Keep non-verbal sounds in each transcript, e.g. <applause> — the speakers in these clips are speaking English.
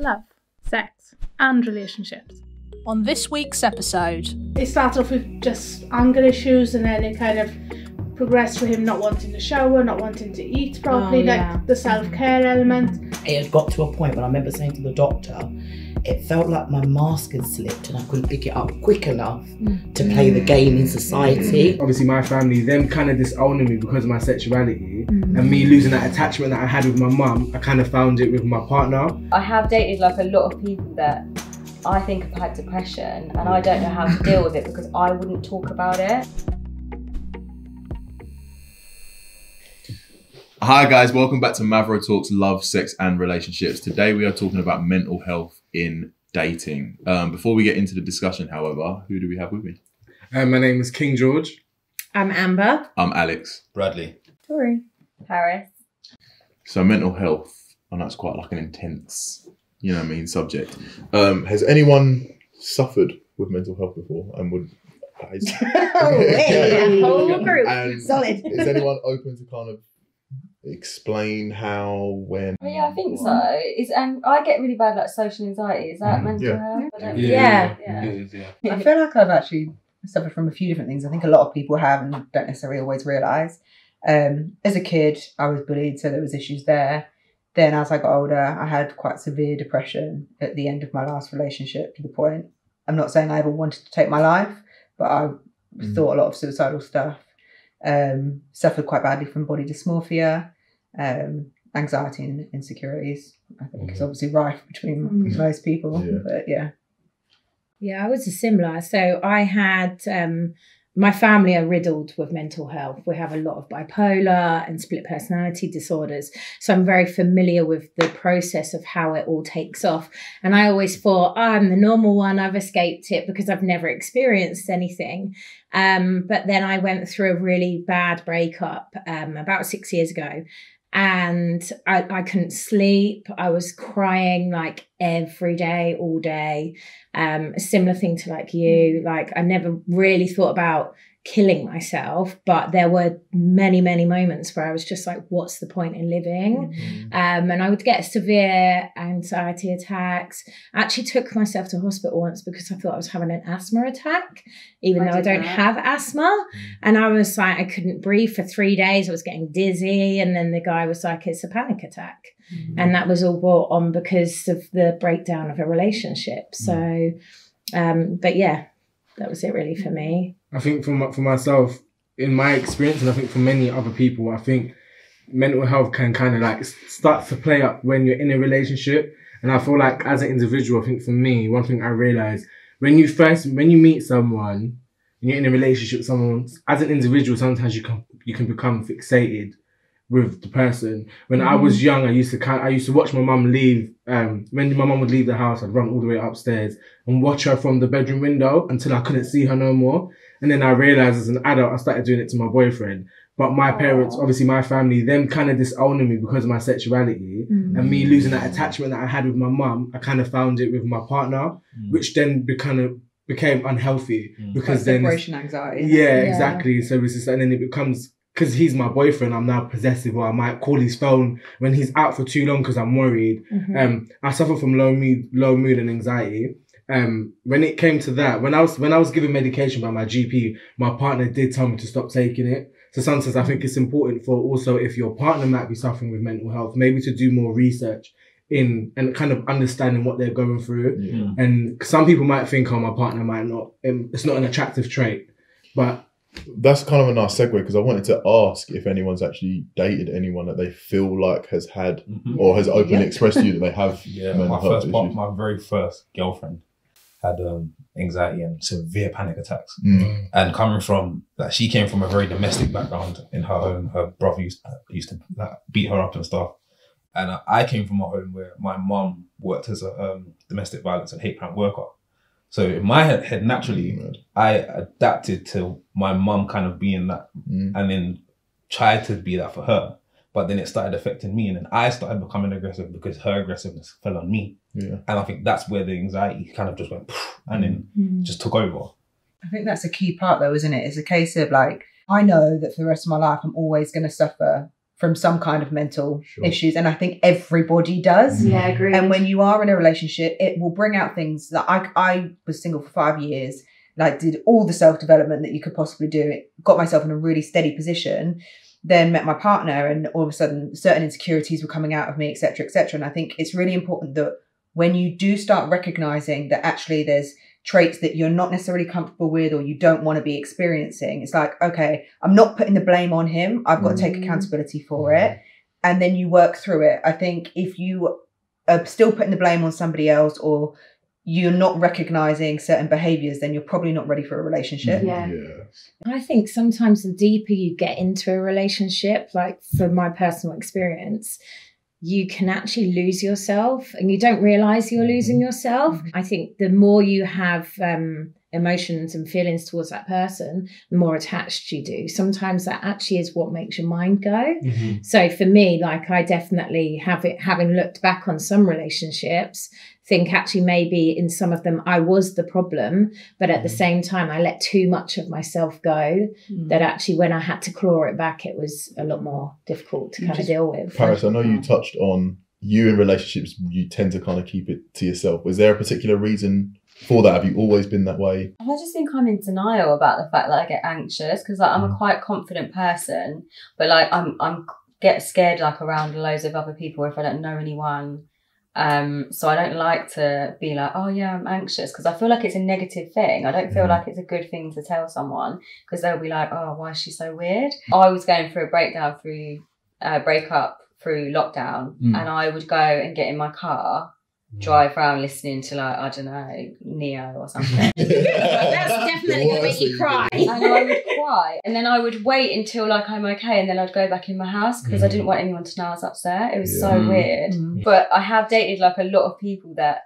love, sex, and relationships. On this week's episode, It started off with just anger issues and then it kind of progressed to him not wanting to shower, not wanting to eat properly, Oh, yeah. like the self care element. it had got to a point when I remember saying to the doctor, it felt like my mask had slipped and I couldn't pick it up quick enough mm. to play the game in society. Mm. obviously my family, them kind of disowning me because of my sexuality mm. and me losing that attachment that I had with my mum, I kind of found it with my partner. I have dated like a lot of people that I think have had depression and I don't know how to deal with it because I wouldn't talk about it. Hi guys, welcome back to Mavro Talks Love, Sex and Relationships. Today we are talking about mental health in dating. Um, before we get into the discussion, however, who do we have with me? Um, my name is King George. I'm Amber. I'm Alex. Bradley. Tori. Paris. So mental health, and know it's quite like an intense, you know what I mean, subject. Um, has anyone suffered with mental health before and would <laughs> is, Oh, hey, <laughs> a whole group. and Solid. is anyone open to kind of explain how, when? Oh, yeah, I think so. Is and I get really bad like social anxiety. Is that Mm, mental yeah. health? I don't Yeah. yeah. I feel like I've actually suffered from a few different things. I think a lot of people have and don't necessarily always realise. Um, as a kid, I was bullied, so there was issues there. Then, as I got older, I had quite severe depression at the end of my last relationship. To the point, I'm not saying I ever wanted to take my life, but I Mm. thought a lot of suicidal stuff. Um, suffered quite badly from body dysmorphia, um, anxiety and insecurities. I think is obviously rife between Mm. most people. Yeah. But yeah. Yeah, I was a similar. So I had um, my family are riddled with mental health. We have a lot of bipolar and split personality disorders. So I'm very familiar with the process of how it all takes off. And I always thought, oh, I'm the normal one. I've escaped it because I've never experienced anything. Um, but then I went through a really bad breakup um, about six years ago. And I, I couldn't sleep. I was crying like every day, all day. Um a similar thing to like you. Like i never really thought about killing myself but there were many many moments where i was just like what's the point in living? Um and i would get severe anxiety attacks. I actually took myself to hospital once because i thought i was having an asthma attack even I though i don't that. have asthma. And i was like i couldn't breathe for three days. I was getting dizzy. And then the guy was like it's a panic attack. And that was all brought on because of the breakdown of a relationship. So um but yeah that was it really for me I think for, my, for myself, in my experience, and I think for many other people, I think mental health can kind of like start to play up when you're in a relationship. And I feel like as an individual, I think for me, one thing I realized when you first, when you meet someone, and you're in a relationship with someone, as an individual, sometimes you can, you can become fixated with the person. When I was young, I used to kind I used to watch my mum leave. Um, when my mum would leave the house, I'd run all the way upstairs and watch her from the bedroom window until I couldn't see her no more. And then I realized as an adult, I started doing it to my boyfriend. But my parents, obviously my family, them kind of disowning me because of my sexuality and me mm. losing that attachment that I had with my mum, I kind of found it with my partner, mm. which then be kind of became unhealthy mm. because then it's- separation anxiety. yeah, exactly. So it's just, and then it becomes because he's my boyfriend, I'm now possessive, or I might call his phone when he's out for too long because I'm worried. Mm-hmm. Um, I suffer from low mood, low mood and anxiety. Um, when it came to that, when I was when I was given medication by my GP, my partner did tell me to stop taking it. So sometimes I think it's important for also if your partner might be suffering with mental health, maybe to do more research in and kind of understanding what they're going through. Yeah. And some people might think, oh, my partner might not. Um, it's not an attractive trait, but That's kind of a nice segue because I wanted to ask if anyone's actually dated anyone that they feel like has had or has openly Yeah. expressed to you that they have <laughs> Yeah, mental my health first part, issues. my very first girlfriend had um, anxiety and severe panic attacks. Mm. And coming from that, she came from a very domestic background in her home. Her brother used used to like, beat her up and stuff. And I- I came from a home where my mum worked as a um, domestic violence and hate crime worker. So in my head, head naturally, Mm. I adapted to my mum kind of being that Mm. and then tried to be that for her. But then it started affecting me, and then I started becoming aggressive because her aggressiveness fell on me. Yeah. And I think that's where the anxiety kind of just went, and then mm-hmm. just took over. I think that's a key part though, isn't it? It's a case of like, I know that for the rest of my life I'm always going to suffer from some kind of mental Sure. issues, and I think everybody does. Yeah, I mm-hmm. agree. And when you are in a relationship, it will bring out things that I I was single for five years, like did all the self development that you could possibly do. It Got myself in a really steady position. Then met my partner, and all of a sudden, certain insecurities were coming out of me, etc., etc. And I think it's really important that when you do start recognizing that actually there's traits that you're not necessarily comfortable with or you don't want to be experiencing, it's like, okay, I'm not putting the blame on him. I've got to take Mm. accountability for it, and then you work through it. I think if you are still putting the blame on somebody else or you're not recognizing certain behaviors, then you're probably not ready for a relationship. Yeah. Yeah. I think sometimes the deeper you get into a relationship, like for my personal experience, you can actually lose yourself and you don't realize you're losing yourself. I think the more you have um, emotions and feelings towards that person, the more attached you do. Sometimes that actually is what makes your mind go. Mhm. So for me, like I definitely have it, having looked back on some relationships, think actually maybe in some of them I was the problem, but at the mm. same time I let too much of myself go mm. that actually when I had to claw it back, it was a lot more difficult to You kind of deal with. Paris, I know you mm. touched on you in relationships, you tend to kind of keep it to yourself. Was there a particular reason for that? Have you always been that way? I just think I'm in denial about the fact that I get anxious because like I'm a quite confident person, but like I'm I'm get scared like around loads of other people if I don't know anyone. Um, so I don't like to be like, oh yeah, I'm anxious because I feel like it's a negative thing. I don't feel Mhm. like it's a good thing to tell someone because they'll be like, oh, why is she so weird? I was going through a breakdown through uh, breakup through lockdown, Mm. and I would go and get in my car, drive around listening to like I don't know Ne-Yo or something. <laughs> That's definitely gonna make you cry. and I would cry, and then I would wait until like I'm okay, and then I'd go back in my house because I didn't want anyone to know I was upset. It was so Yeah. weird. Mm. But I have dated like a lot of people that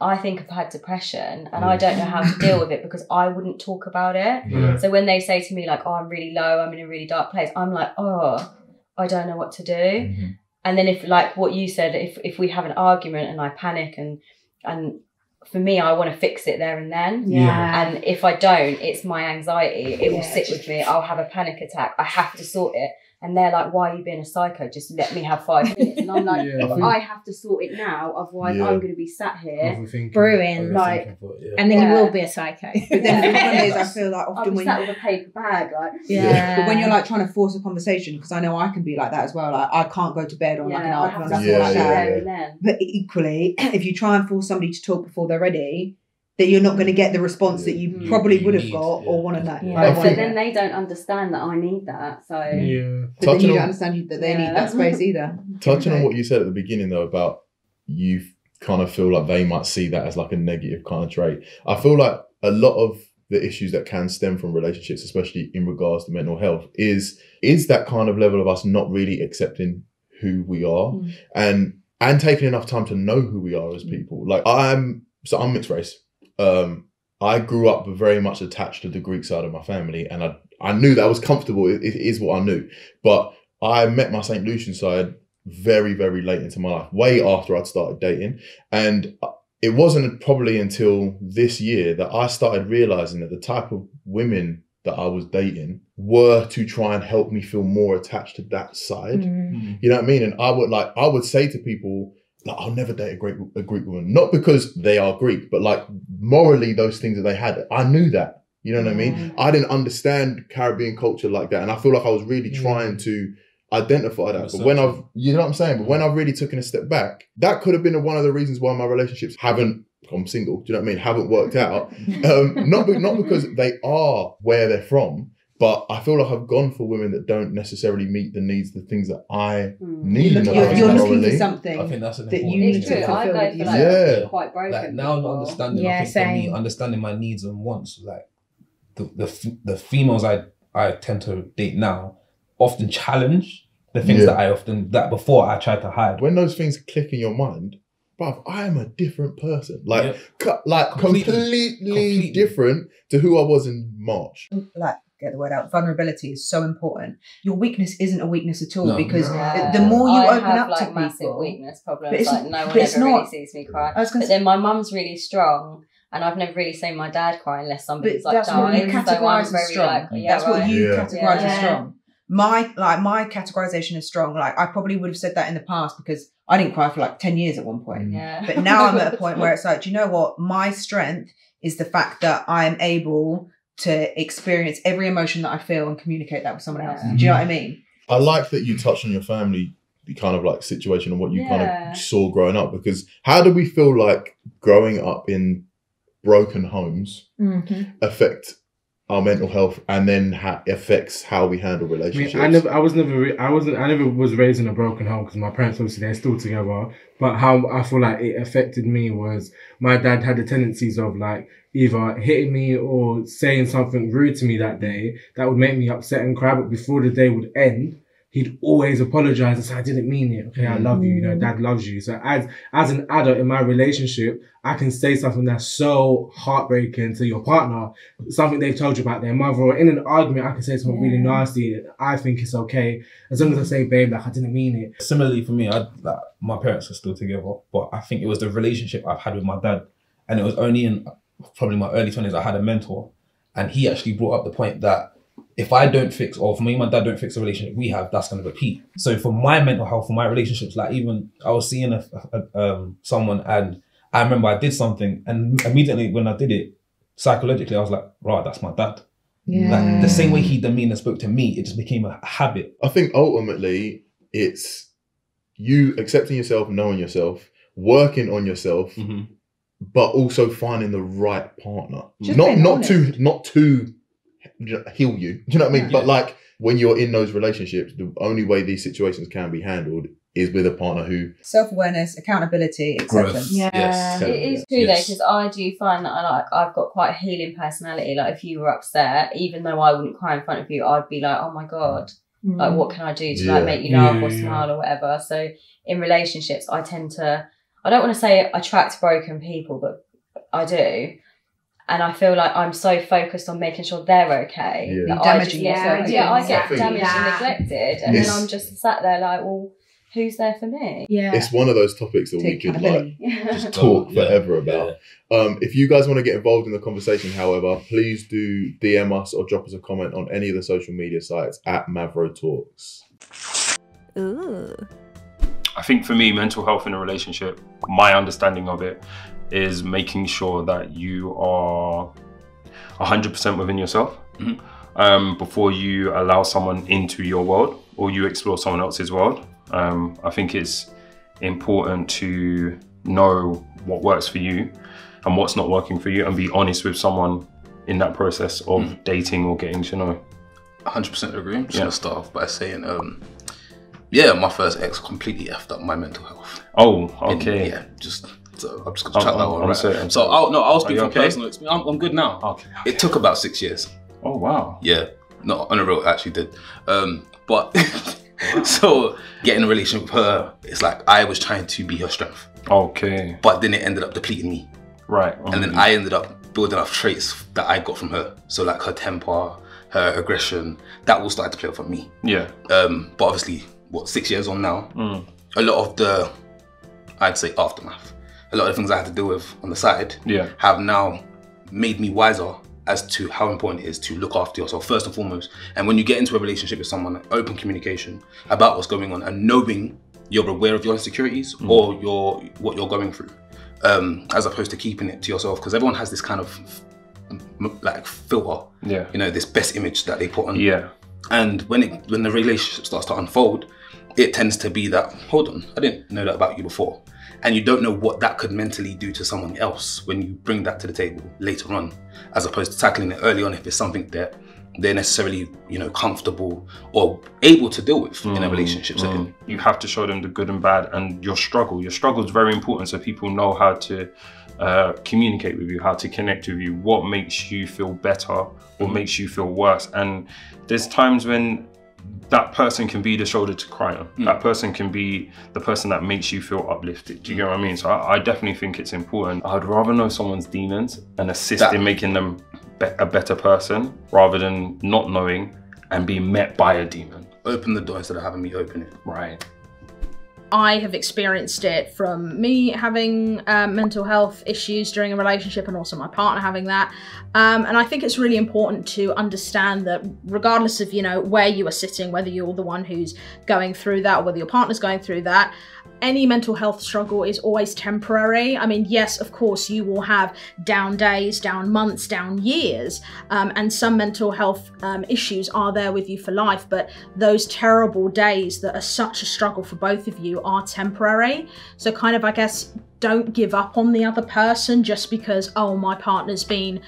I think have had depression, and I don't know how to deal with it because I wouldn't talk about it. Yeah. So when they say to me like, "Oh, I'm really low. I'm in a really dark place," I'm like, "Oh, I don't know what to do." Mm-hmm. And then if like what you said, if if we have an argument and I panic and and for me, I want to fix it there and then. Yeah. And if I don't, it's my anxiety. It will sit with me. I'll have a panic attack. I have to sort it. And they're like, why are you being a psycho? Just let me have five minutes. And I'm like, Yeah. "But I have to sort it now. Otherwise, Yeah. I'm going to be sat here. Brewing, Like- but yeah. and then Yeah. you will be a psycho. But <laughs> then the Yeah. problem is, I feel like I'll often be when sat with a paper bag. Like, <laughs> yeah. But when you're like trying to force a conversation, because I know I can be like that as well. Like I can't go to bed on like an yeah, I afternoon have Yeah, sort something it like yeah, that. there and then. But equally, <clears throat> if you try and force somebody to talk before they're ready, that you're not going to get the response that you Mm. probably You would have need, got yeah. or want to know. Yeah. But think- then they don't understand that I need that. So Yeah. But then Touching you don't on- understand that they Yeah. need that space either. <laughs> Touching on what you said at the beginning though about you kind of feel like they might see that as like a negative kind of trait. I feel like a lot of the issues that can stem from relationships, especially in regards to mental health, is is that kind of level of us not really accepting who we are Mm. and and taking enough time to know who we are as people. Like I'm so I'm mixed race. Um I grew up very much attached to the Greek side of my family and I I knew that I was comfortable. It, it is what I knew. But I met my St. Lucian side very, very late into my life, way after I'd started dating. And it wasn't probably until this year that I started realizing that the type of women that I was dating were to try and help me feel more attached to that side. Mm. You know what I mean? And I would like, I would say to people, like, I'll never date a Greek, a Greek woman, not because they are Greek, but like morally, those things that they had, I knew that. You know what I mean? I didn't understand Caribbean culture like that, and I feel like I was really Mm. trying to identify that. But when. I've, you know what I'm saying? But when I've really taken a step back, that could have been one of the reasons why my relationships haven't. I'm single. Do you know what I mean? Haven't worked out. <laughs> Um, not be, not because they are where they're from, but I feel like I've gone for women that don't necessarily meet the needs, the things that I Mm. need. You're, in a you're, you're looking for something. I think that's an that you important need It's to thing. I fulfill go with for yourself. like Yeah. quite broken. like now I'm people. understanding. Yeah, I think for me, understanding my needs and wants, like the the the females I I tend to date now often challenge the things Yeah. that I often that before I tried to hide. When those things click in your mind, bruv, I am a different person. Like, Yeah. cu- like Completely. completely, Completely. different to who I was in March. like get the word out vulnerability is so important your weakness isn't a weakness at all No. because Yeah. the more you I open have, up like to massive people weakness problems. But it's- like no one but it's ever really sees me cry. I was gonna But then my mum's really strong, and I've never really seen my dad cry unless somebody's but like that's what you dying. so I'm as very strong like, yeah, that's what you Yeah. categorize as strong my like my categorization is strong. Like I probably would have said that in the past because I didn't cry for like 10 years at one point. Mm. Yeah. But now I'm at a <laughs> point where it's like, do you know what? My strength is the fact that I'm able to experience every emotion that I feel and communicate that with someone else. Yeah. Do you know what I mean? I like that you touched on your family kind of like situation and what you kind of saw growing up because how do we feel like growing up in broken homes Mhm. affect our mental health and then ha- affects how we handle I mean, relationships? I never, I was never, re- I wasn't, I never was raised in a broken home because my parents obviously they're still together. But how I feel like it affected me was my dad had the tendencies of like either hitting me or saying something rude to me that day that would make me upset and cry. But before the day would end, he'd always apologize and say, "I didn't mean it. Okay, I mm. love you. You know, dad loves you." So as as an adult in my relationship, I can say something that's so heartbreaking to your partner something they've told you about their mother, or in an argument, I can say something really nasty. I think it's okay as long as I say, "Babe, like I didn't mean it." Similarly for me, I like my parents are still together, but I think it was the relationship I've had with my dad, and it was only in probably my early twenties I had a mentor, and he actually brought up the point that if I don't fix, or for me and my dad don't fix the relationship we have, that's going to repeat. So for my mental health, for my relationships, like even I was seeing a, a- um, someone, and I remember I did something, and immediately when I did it, psychologically I was like, right, that's my dad. Yeah. Like the same way he demeaned and spoke to me, it just became a habit. I think ultimately it's you accepting yourself, knowing yourself, working on yourself, but also finding the right partner. Just not not honest. to not to heal you. Do you know what I mean? Yeah. But like when you're in those relationships, the only way these situations can be handled is with a partner who Self awareness, accountability, acceptance. Yeah. Yes. It is true Yes. though, because I do find that I like I've got quite a healing personality. Like if you were upset, even though I wouldn't cry in front of you, I'd be like, "Oh my god, like mm. what can I do to Yeah. like make you laugh Yeah, or yeah. smile or whatever?" So in relationships, I tend to I don't want to say attract broken people, but I do. And I feel like I'm so focused on making sure they're okay. Yeah. that You're I damaging just- yourself. Yeah, I I get think- damaged and neglected, and Yes. then I'm just sat there like, well, who's there for me? Yeah. it's one of those topics that we Take could like <laughs> just talk Yeah. forever about. Um, if you guys want to get involved in the conversation, however, please do DM us or drop us a comment on any of the social media sites at Mavro Talks. Ooh. I think for me, mental health in a relationship, my understanding of it is making sure that you are 100% within yourself Mhm. um, before you allow someone into your world or you explore someone else's world. Um, I think it's important to know what works for you and what's not working for you and be honest with someone in that process of dating or getting to know. 100% agree. I'm just Yeah. gonna start off by saying, um, yeah, my first ex completely effed up my mental health. Oh, And, okay. yeah, just so I'm just gonna chat that one. I'm right? sorry, I'm so sorry. I'll, no, I'll speak from okay? personal experience. I'm, I'm good now. Okay. It took about six years. Oh, wow. Yeah, no, on a real, actually did. Um, but <laughs> so getting a relationship with her, it's like I was trying to be her strength, Okay. but then it ended up depleting me. Right. and then I ended up building up traits that I got from her. So like her temper, her aggression, that all started to play off on me. Yeah. Um, but obviously, what six years on now, Mm. a lot of the, I'd say aftermath, a lot of the things I had to deal with on the side, Yeah. have now made me wiser as to how important it is to look after yourself first and foremost. And when you get into a relationship with someone, open communication about what's going on and knowing you're aware of your insecurities or your what you're going through, um, as opposed to keeping it to yourself. Because everyone has this kind of like filter, Yeah. you know, this best image that they put on. Yeah. And when it when the relationship starts to unfold, it tends to be that hold on, I didn't know that about you before, and you don't know what that could mentally do to someone else when you bring that to the table later on, as opposed to tackling it early on if it's something that they're necessarily you know comfortable or able to deal with in a relationship setting. Mm, You have to show them the good and bad and your struggle. Your struggle is very important so people know how to uh, communicate with you, how to connect with you, what makes you feel better, what makes you feel worse. And there's times when that person can be the shoulder to cry on. Mm. That person can be the person that makes you feel uplifted. Do you get what I mean? So I, I definitely think it's important. I'd rather know someone's demons and assist That- in making them be- a better person rather than not knowing and being met by a demon. Open the door instead of having me open it. Right. I have experienced it from me having um, mental health issues during a relationship and also my partner having that. Um, and I think it's really important to understand that regardless of, you know, where you are sitting, whether you're the one who's going through that or whether your partner's going through that, any mental health struggle is always temporary. I mean, yes, of course, you will have down days, down months, down years, um, and some mental health um, issues are there with you for life. But those terrible days that are such a struggle for both of you are temporary. So, kind of, I guess, don't give up on the other person just because, oh, my partner's been.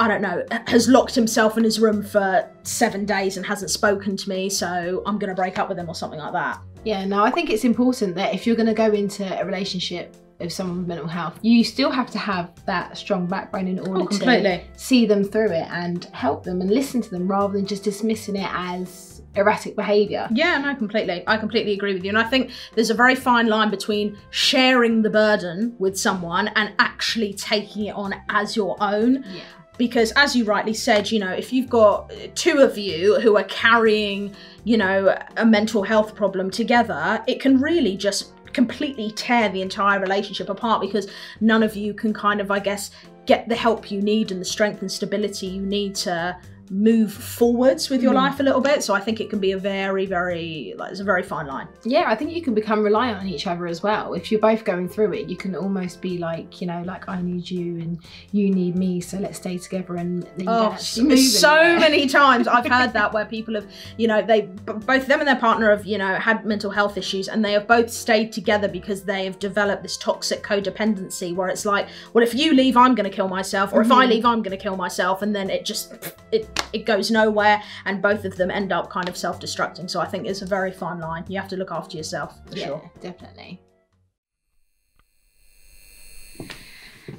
I don't know, <clears throat> has locked himself in his room for seven days and hasn't spoken to me, so I'm going to break up with him or something like that. Yeah, no, I think it's important that if you're going to go into a relationship with someone with mental health, you still have to have that strong backbone in oh, order Oh, to see them through it and help them and listen to them rather than just dismissing it as erratic behaviour. Yeah, no, completely. I completely agree with you. And I think there's a very fine line between sharing the burden with someone and actually taking it on as your own. Yeah. Because as you rightly said, you know, if you've got two of you who are carrying, you know, a mental health problem together, it can really just completely tear the entire relationship apart because none of you can kind of, I guess, get the help you need and the strength and stability you need to move forwards with your Mm. life a little bit. So I think it can be a very, very like it's a very fine line. Yeah, I think you can become reliant on each other as well. If you're both going through it, you can almost be like, you know, like I need you and you need me, so let's stay together and Oh, so, move so anywhere. <laughs> many times I've <laughs> heard that where people have, you know, they both them and their partner have, you know, had mental health issues and they have both stayed together because they have developed this toxic codependency where it's like, well, if you leave, I'm going to kill myself, or if I Mhm. leave, I'm going to kill myself, and then it just it it goes nowhere, and both of them end up kind of self-destructing. So I think it's a very fine line. You have to look after yourself for yeah, sure. definitely.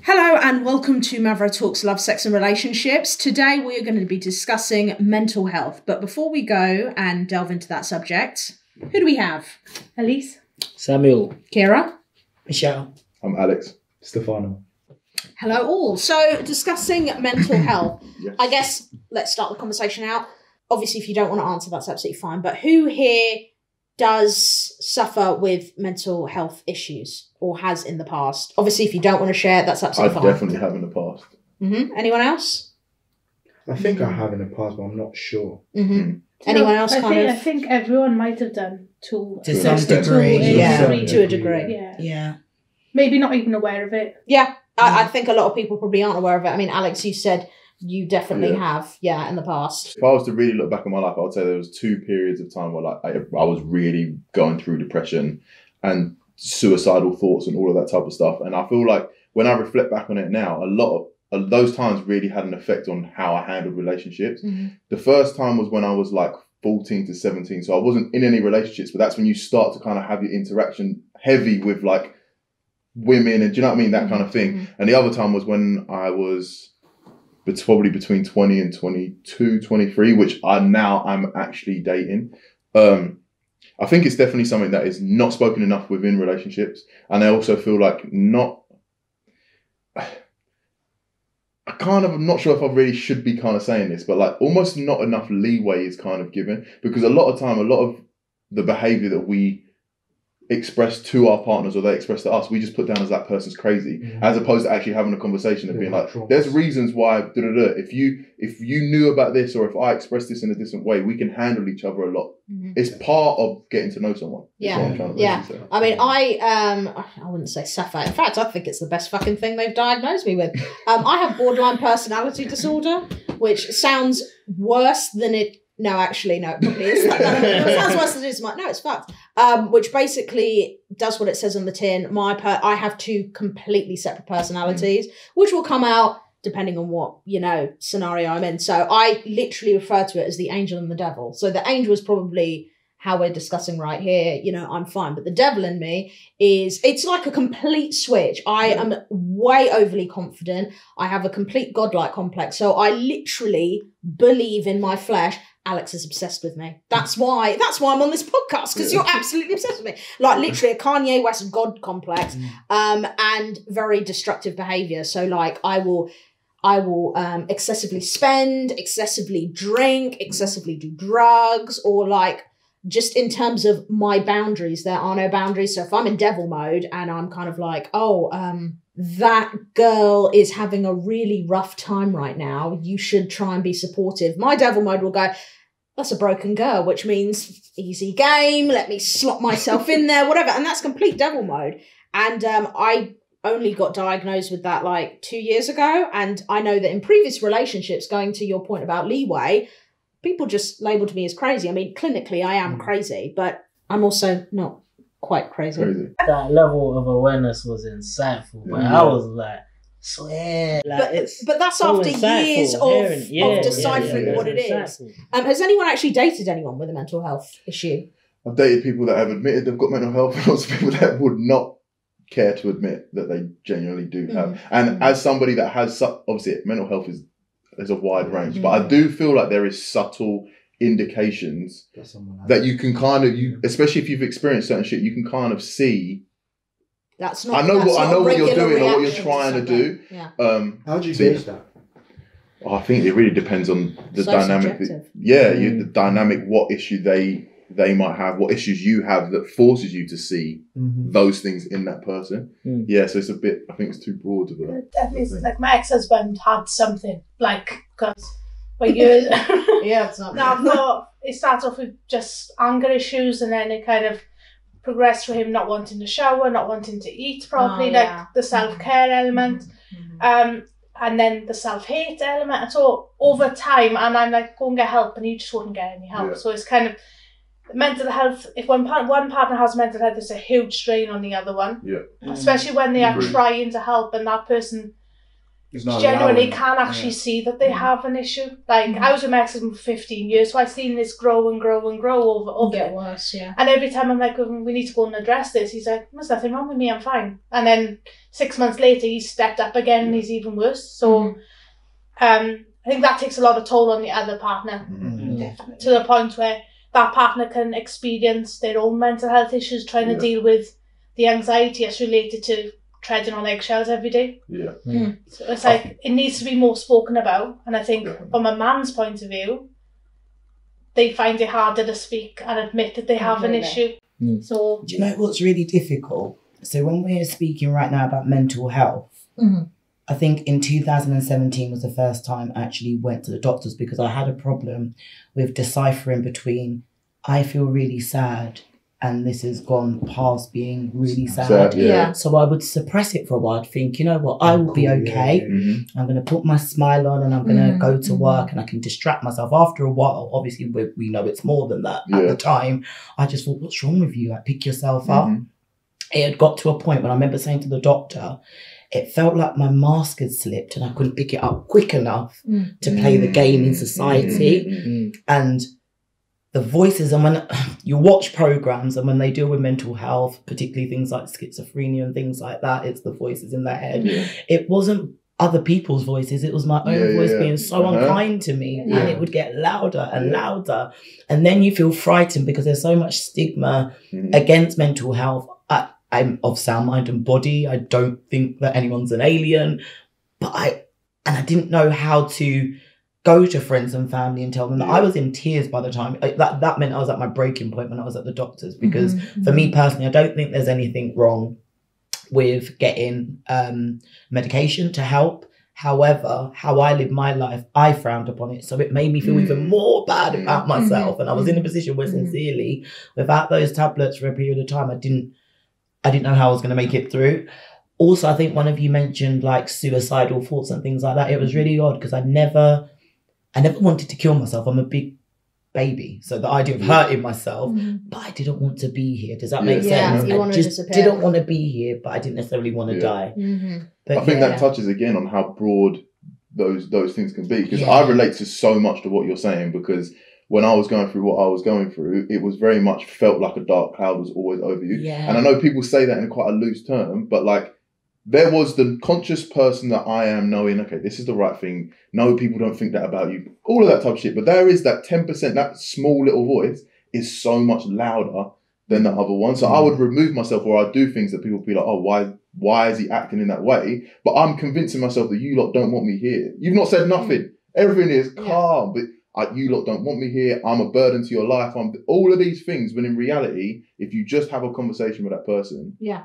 Hello and welcome to Mavro Talks Love, Sex and Relationships. Today we are going to be discussing mental health. But before we go and delve into that subject, who do we have? Elise? Samuel. Kira? Michelle. I'm Alex. Stefano. Hello all. So discussing mental <coughs> health. Yes. I guess let's start the conversation out. Obviously, if you don't want to answer, that's absolutely fine. But who here does suffer with mental health issues or has in the past? Obviously, if you don't want to share, that's I absolutely fine. I definitely have in the past. hmm Anyone else? I think I have in the past, but I'm not sure. hmm Anyone else I kind think, of? I think everyone might have done to To some to degree, a yeah. To a degree. Yeah. Yeah. Maybe not even aware of it. Yeah, I, I think a lot of people probably aren't aware of it. I mean, Alex, you said you definitely Yeah. have, yeah, in the past. If I was to really look back on my life, I would say there was two periods of time where like I, I was really going through depression and suicidal thoughts and all of that type of stuff. And I feel like when I reflect back on it now, a lot of uh, those times really had an effect on how I handled relationships. The first time was when I was like 14 to 17. So I wasn't in any relationships, but that's when you start to kind of have your interaction heavy with like women and do you know what I mean? That kind of thing. And the other time was when I was it's probably between 20 and 22, 23, which I now I'm actually dating. Um, I think it's definitely something that is not spoken enough within relationships. And I also feel like not I kind of I'm not sure if I really should be kind of saying this, but like almost not enough leeway is kind of given because a lot of time, a lot of the behavior that we express to our partners or they express to us, we just put down as that person's crazy, Mhm. as opposed to actually having a conversation and Yeah, being like, true. "There's reasons why." Da, da, da. If you if you knew about this or if I express this in a different way, we can handle each other a lot. It's part of getting to know someone. is what I'm trying to Yeah. basically say. I mean, I um, I wouldn't say suffer. In fact, I think it's the best fucking thing they've diagnosed me with. <laughs> Um, I have borderline personality disorder, which sounds worse than it. No, actually, no, it probably is. No, no, no, it sounds worse than it is. No, it's fucked. Um, which basically does what it says on the tin. My per- I have two completely separate personalities, which will come out depending on what you know scenario I'm in. So I literally refer to it as the angel and the devil. So the angel is probably how we're discussing right here. You know, I'm fine, but the devil in me is it's like a complete switch. I am way overly confident. I have a complete godlike complex. So I literally believe in my flesh. Alex is obsessed with me. That's why. That's why I'm on this podcast because you're absolutely obsessed with me. Like literally a Kanye West god complex, um, and very destructive behavior. So like I will, I will um, excessively spend, excessively drink, excessively do drugs, or like just in terms of my boundaries, there are no boundaries. So if I'm in devil mode and I'm kind of like, oh, um, that girl is having a really rough time right now, you should try and be supportive. My devil mode will go, that's a broken girl, which means easy game, let me slot myself in there, whatever. And that's complete devil mode. And um, I only got diagnosed with that like two years ago. And I know that in previous relationships, going to your point about leeway, people just labeled me as crazy. I mean, clinically, I am crazy, but I'm also not quite crazy. That level of awareness was insightful, but Yeah. I was like, swear, like But, it's but that's so after years of, hearing- yeah, yeah, of deciphering yeah, what it's Um, has anyone actually dated anyone with a mental health issue? I've dated people that have admitted they've got mental health <laughs> and also people that would not care to admit that they genuinely do have. Mm. And as somebody that has, su- obviously, mental health is there's a wide range, but I Mm. do feel like there is subtle indications that you can kind of you, especially if you've experienced certain shit, you can kind of see. That's not. I know what I know what you're regular doing or what you're trying to something. do. Yeah. Um, How do you so- gauge that? Oh, I think it really depends on the So dynamic. subjective. yeah, you, the dynamic. What issue they they might have, what issues you have that forces you to see Mhm. those things in that person. Mm. Yeah, so it's a bit. I think it's too broad of a. Definitely, like my ex-husband had something like because for years. <laughs> <laughs> yeah, it's not. No, I've. It starts off with just anger issues, and then it kind of progressed for him not wanting to shower, not wanting to eat properly, Oh, yeah. like the self care element, um, and then the self hate element. And So over time, and I'm like, go and get help, and he just wouldn't get any help. Yeah. So it's kind of mental health. If one part, one partner has mental health, it's a huge strain on the other one, Yeah. especially when they are Agreed. trying to help, and that person It's not genuinely allowing. can actually see that they mm. have an issue. Like mm. I was with my ex for 15 years, so I've seen this grow and grow and grow over over Get worse, yeah. And every time I'm like, "Oh, we need to go and address this, he's like, there's nothing wrong with me, I'm fine. And then six months later, he's stepped up again and he's even worse. So mm-hmm. um, I think that takes a lot of toll on the other partner mm-hmm. to the point where that partner can experience their own mental health issues trying to deal with the anxiety that's related to treading on eggshells every day. Yeah. So it's like it needs to be more spoken about, and I think from a man's point of view, they find it harder to speak and admit that they have an issue. Mm. So Do you know what's really difficult? So when we're speaking right now about mental health, Mhm. I think in 2017 was the first time I actually went to the doctors because I had a problem with deciphering between I feel really sad and this has gone past being really sad. Sad, yeah. Yeah. So I would suppress it for a while, think, you know what, I will be okay. I'm going to put my smile on and I'm going to Mhm, go to work and I can distract myself. After a while, obviously, we, we know it's more than that. At the time, I just thought, what's wrong with you? Like, pick yourself up. Mhm. It had got to a point when I remember saying to the doctor, it felt like my mask had slipped and I couldn't pick it up quick enough Mm. to play the game in society. And the voices, and when <sighs> you watch programs and when they deal with mental health, particularly things like schizophrenia and things like that, it's the voices in their head. Yeah. It wasn't other people's voices, it was my own Yeah, voice yeah. being so Uh-huh. unkind to me. And it would get louder and louder. And then you feel frightened because there's so much stigma Mm-hmm. against mental health. I, I'm of sound mind and body. I don't think that anyone's an alien, but I and I didn't know how to go to friends and family and tell them that I was in tears by the time like, that that meant I was at my breaking point when I was at the doctor's because Mm-hmm. Mhm, for me mhm. personally I don't think there's anything wrong with getting um, medication to help. However, how I live my life, I frowned upon it. So it made me feel Mm. even more bad about myself. And I was in a Mhm. position where sincerely, without those tablets for a period of time, I didn't I didn't know how I was gonna make it through. Also, I think one of you mentioned like suicidal thoughts and things like that. It was really odd because I never I never wanted to kill myself. I'm a big baby. So the idea of hurting myself, Mhm. but I didn't want to be here. Does that make Yeah, sense? you I wanna just disappear. didn't want to be here, but I didn't necessarily want to Yeah. die. Mm-hmm. But I think that touches again on how broad those those things can be because Yeah. I relate to so much to what you're saying because when I was going through what I was going through, it was very much felt like a dark cloud was always over you. Yeah. And I know people say that in quite a loose term, but like there was the conscious person that I am knowing, okay, this is the right thing. No, people don't think that about you. All of that type of shit. But there is that 10%, that small little voice is so much louder than the other one. So I mm. would remove myself or I'd do things that people would be like, oh, why why is he acting in that way? But I'm convincing myself that you lot don't want me here. You've not said nothing. Mm. Everything is calm. But I, you lot don't want me here. I'm a burden to your life. I'm all of these things. When in reality, if you just have a conversation with that person, Yeah.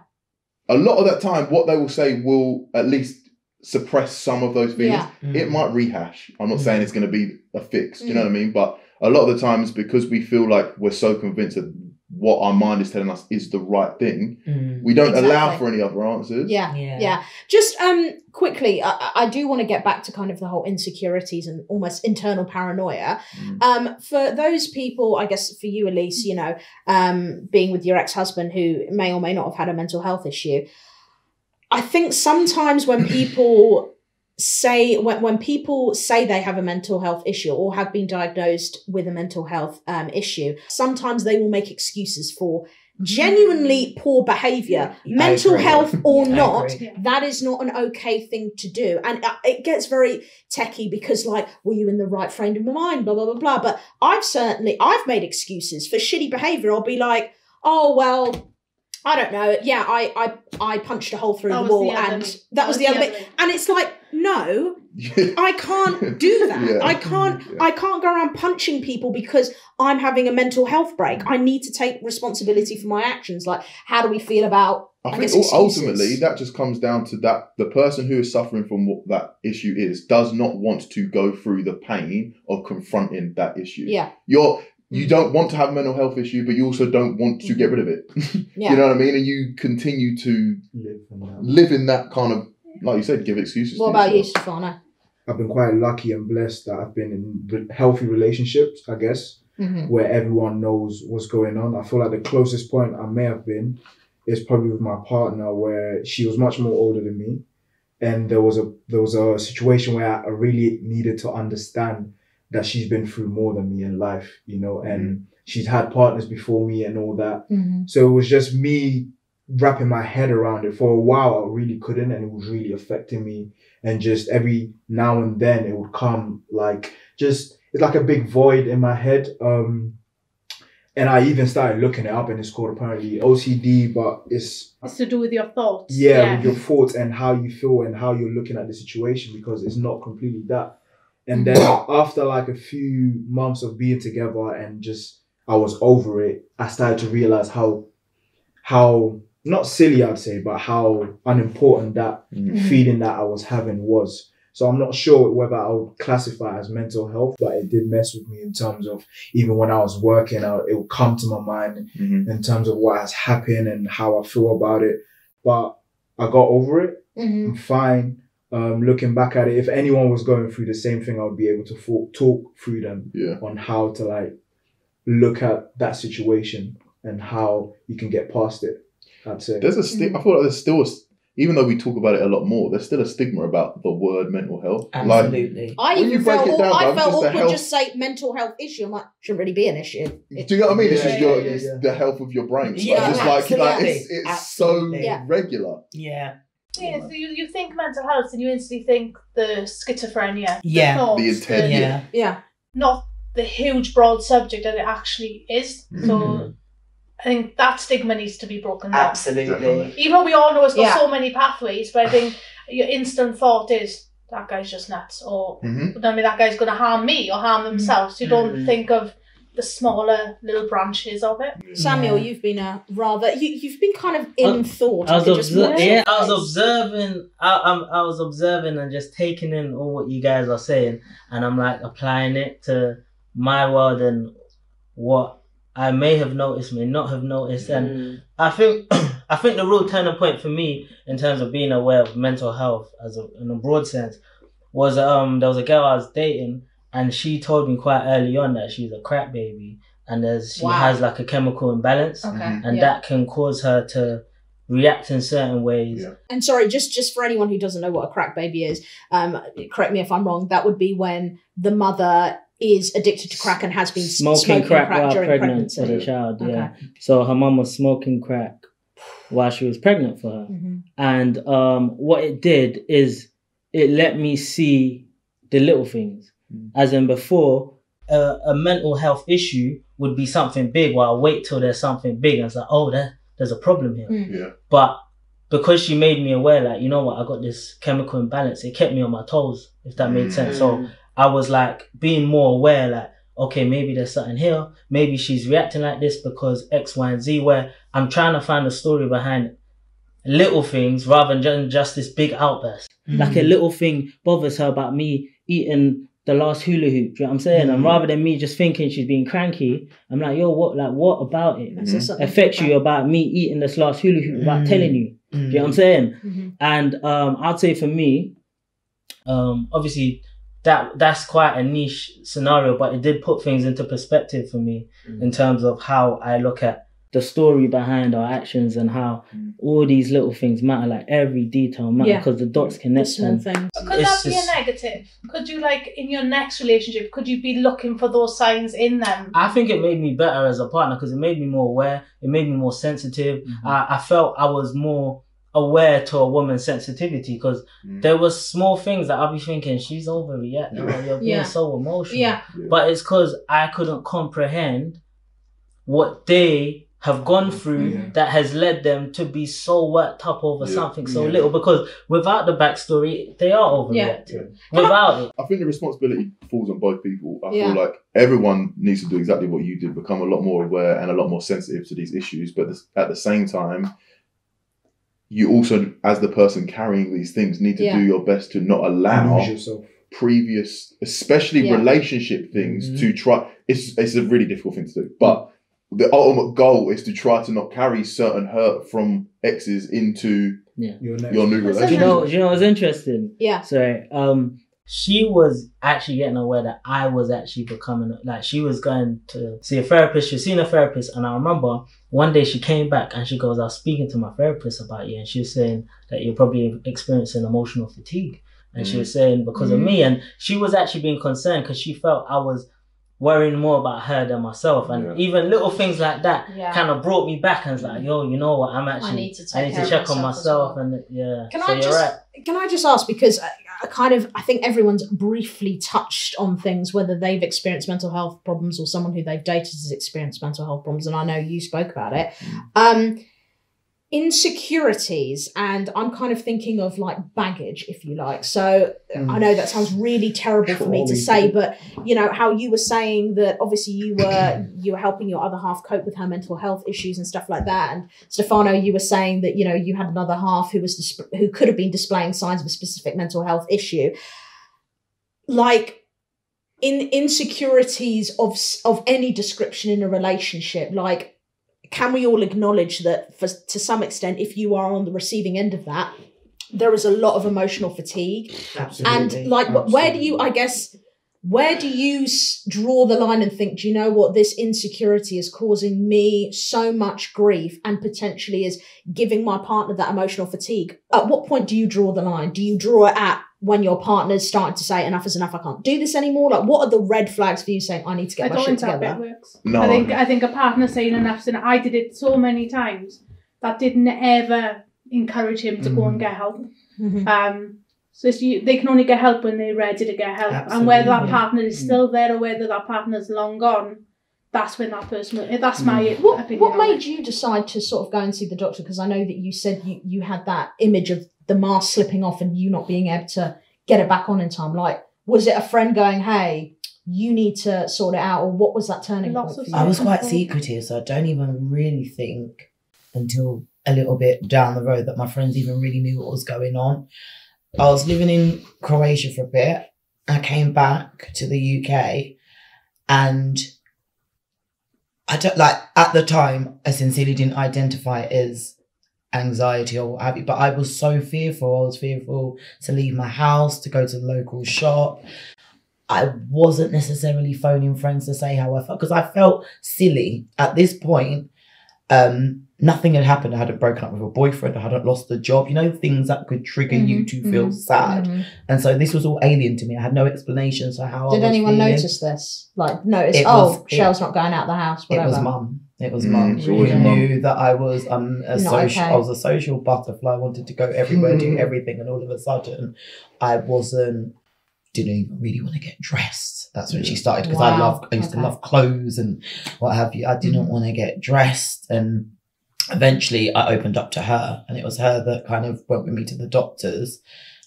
A lot of that time, what they will say will at least suppress some of those feelings. Yeah. It might rehash. I'm not saying it's going to be a fix. Do you know Mm. what I mean? But a lot of the times, because we feel like we're so convinced that what our mind is telling us is the right thing, we don't allow for any other answers. Yeah, yeah. Just um quickly, I, I- I do want to get back to kind of the whole insecurities and almost internal paranoia. Um, for those people, I guess for you, Elise, you know, um, being with your ex husband who may or may not have had a mental health issue, I think sometimes when people say when, when people say they have a mental health issue or have been diagnosed with a mental health um, issue sometimes they will make excuses for genuinely poor behavior mental health or I not agree. that is not an okay thing to do and uh, it gets very techie because like were you in the right frame of mind blah blah blah blah but i've certainly i've made excuses for shitty behavior i'll be like oh well I don't know. Yeah, I I I punched a hole through That the wall, the other and bit. that was the other bit. bit. And it's like, no, <laughs> I can't do that. Yeah. I can't. I can't go around punching people because I'm having a mental health break. I need to take responsibility for my actions. Like, how do we feel about? I I, think guess ultimately that just comes down to that the person who is suffering from what that issue is does not want to go through the pain of confronting that issue. Yeah. You're you mm. don't want to have a mental health issue, but you also don't want to get mm-hmm. rid of it. <laughs> Yeah. you know what I mean? And you continue to live in that kind of like you said, give excuses. What to about you, yourself. Stefano? I've been quite lucky and blessed that I've been in re- healthy relationships, I guess, Mhm. where everyone knows what's going on. I feel like the closest point I may have been is probably with my partner, where she was much more older than me, and there was a there was a situation where I really needed to understand that she's been through more than me in life, you know, and she's had partners before me and all that. Mhm. So it was just me wrapping my head around it for a while. I really couldn't, and it was really affecting me. And just every now and then, it would come like just it's like a big void in my head. Um, and I even started looking it up, and it's called apparently OCD, but it's It's to do with your thoughts. yeah, with your thoughts and how you feel and how you're looking at the situation because it's not completely that. And then after like a few months of being together and just I was over it, I started to realize how how not silly I'd say, but how unimportant that Mhm. feeling that I was having was. So I'm not sure whether I would classify it as mental health, but it did mess with me in terms of even when I was working, I, it would come to my mind in terms of what has happened and how I feel about it. But I got over it. Mhm. I'm fine. Um, looking back at it, if anyone was going through the same thing, I would be able to fo- talk through them Yeah. on how to like look at that situation and how you can get past it. I'd say There's a stigma. Mm-hmm. I feel like there's still a, s- even though we talk about it a lot more, there's still a stigma about the word mental health. Absolutely. I when even you break felt, it down, I bruv, felt it's just awkward health- just say mental health issue. I'm like, shouldn't really be an issue. It- Do you know what I mean? It's Yeah, just your, yeah, it's yeah. the health of your brain. Like, Yeah, it's like, like absolutely. it's, it's Absolutely. so Yeah. regular. Yeah. Yeah, so you, you think mental health and you instantly think the schizophrenia. the Yeah. thoughts, The intent, Yeah. yeah. Not the huge broad subject that it actually is. So mm-hmm. I think that stigma needs to be broken down. Absolutely. Even though we all know it's got Yeah. so many pathways, but I think your instant thought is that guy's just nuts, or Mhm. I mean that guy's going to harm me or harm themselves. You don't Mhm. think of the smaller little branches of it. Samuel, you've been a rather you you've been kind of in I- thought. I was could obser- yeah, I was observing. I, I'm, I was observing and just taking in all what you guys are saying, and I'm like applying it to my world and what I may have noticed, may not have noticed, and I think <clears throat> I think the real turning point for me in terms of being aware of mental health as a, in a broad sense was um there was a girl I was dating and she told me quite early on that she's a crack baby and there's she Wow. has like a chemical imbalance Okay. and yeah. that can cause her to react in certain ways. Yeah. And sorry, just just for anyone who doesn't know what a crack baby is, um, correct me if I'm wrong. That would be when the mother is addicted to crack and has been s- Smoking, crack, while during pregnant pregnancy. for the child. Yeah. Okay. So her mom was smoking crack while she was pregnant for her, Mhm. and um, what it did is it let me see the little things. As in before, a, a mental health issue would be something big. While I wait till there's something big, and it's like, oh, there, there's a problem here. Mm. Yeah. But because she made me aware, like, you know what, I got this chemical imbalance, it kept me on my toes, if that made sense. So I was like being more aware, like, okay, maybe there's something here. Maybe she's reacting like this because X, Y, and Z, where I'm trying to find the story behind little things rather than just this big outburst. Like a little thing bothers her about me eating the last hula hoop. You know what I'm saying? And Mm. rather than me just thinking she's being cranky, I'm like, yo, what like what about it just affects you about me eating this last hula hoop without Mm. telling you? Do you know what I'm saying? And um, I'd say for me, um, obviously that that's quite a niche scenario, but it did put things into perspective for me mm. in terms of how I look at the story behind our actions and how mm. all these little things matter, like every detail matter Yeah. because the dots connect. small and things. Could it's that be a negative? Could you like in your next relationship? Could you be looking for those signs in them? I think it made me better as a partner because it made me more aware. It made me more sensitive. Mm-hmm. I, I felt I was more aware to a woman's sensitivity because mm. there was small things that I'll be thinking she's overreacting. or You're being Yeah. so emotional. Yeah. But it's because I couldn't comprehend what they have gone mm. through that has led them to be so worked up over Yeah. something so Yeah. little. Because without the backstory, they are overreacting. Without it, I think the responsibility falls on both people. I Yeah. feel like everyone needs to do exactly what you did, become a lot more aware and a lot more sensitive to these issues. But this, at the same time, you also, as the person carrying these things, need to Yeah. do your best to not allow yourself. previous, especially Yeah. relationship things, to try. It's it's a really difficult thing to do, but the ultimate goal is to try to not carry certain hurt from exes into Yeah. your, your new Do relationship. you know? Do you know what's interesting? Yeah. Sorry. Um, she was actually getting aware that I was actually becoming like she was going to see a therapist. She was seeing a therapist, and I remember one day she came back and she goes, "I was speaking to my therapist about you, and she was saying that you're probably experiencing emotional fatigue." And she Mm. was saying because of Mm. me, and she was actually being concerned because she felt I was worrying more about her than myself, and even little things like that Yeah. kind of brought me back and was like, "Yo, you know what? I'm actually need to I need to of check on myself as myself." And yeah, Can so I you're just right. can I just ask because I, I kind of I think everyone's briefly touched on things whether they've experienced mental health problems or someone who they've dated has experienced mental health problems and I know you spoke about it. Um insecurities and I'm kind of thinking of like baggage if you like. So hmm. I know that sounds really terrible for me to say but you know how you were saying that obviously you were <clears throat> you were helping your other half cope with her mental health issues and stuff like that. And Stefano you were saying that you know you had another half who was dis- who could have been displaying signs of a specific mental health issue. Like in insecurities of of any description in a relationship like can we all acknowledge that for to some extent if you are on the receiving end of that there is a lot of emotional fatigue Absolutely. and like wh- where do you i guess where do you draw the line and think do you know what this insecurity is causing me so much grief and potentially is giving my partner that emotional fatigue at what point do you draw the line do you draw it at when your partner's starting to say enough is enough i can't do this anymore like what are the red flags for you saying i need to I get my don't shit think that bit together works. No. I think I think a partner saying enough's enough. I did it so many times that didn't ever encourage him to go and get help. Mm-hmm. Um, so it's you, they can only get help when they're ready to get help, Absolutely, and whether that Absolutely. partner is mm. still there or whether that partner's long gone, that's when that person. will- That's my mm. what, opinion. what on made you decide to sort of go and see the doctor because i know that you said you, you had that image of the mask slipping off and you not being able to get it back on in time like was it a friend going hey you need to sort it out or what was that turning point for you? I was quite secretive, so I don't even really think until a little bit down the road that my friends even really knew what was going on. I was living in Croatia for a bit. I came back to the UK and I don't like at the time I sincerely didn't identify as anxiety or what have you, but I was so fearful. I was fearful to leave my house, to go to the local shop. I wasn't necessarily phoning friends to say how I felt because I felt silly at this point. Um, nothing had happened. I hadn't broken up with a boyfriend. I hadn't lost the job. You know, things that could trigger you Mhm, to feel mhm, sad. mhm. And so this was all alien to me. I had no explanation for how. I did was anyone feeling. notice this like notice It oh was- it- shell's not going out the house Whatever. It was mum. It was Mm, mum. it's Who always mum. knew that I was um a Not social. okay. I was a social butterfly. I wanted to go everywhere, do everything, and all of a sudden, I wasn't. Didn't even really want to get dressed. That's when she started because I love. I used to love clothes and what have you. I didn't Mhm. want to get dressed, and eventually I opened up to her, and it was her that kind of went with me to the doctors.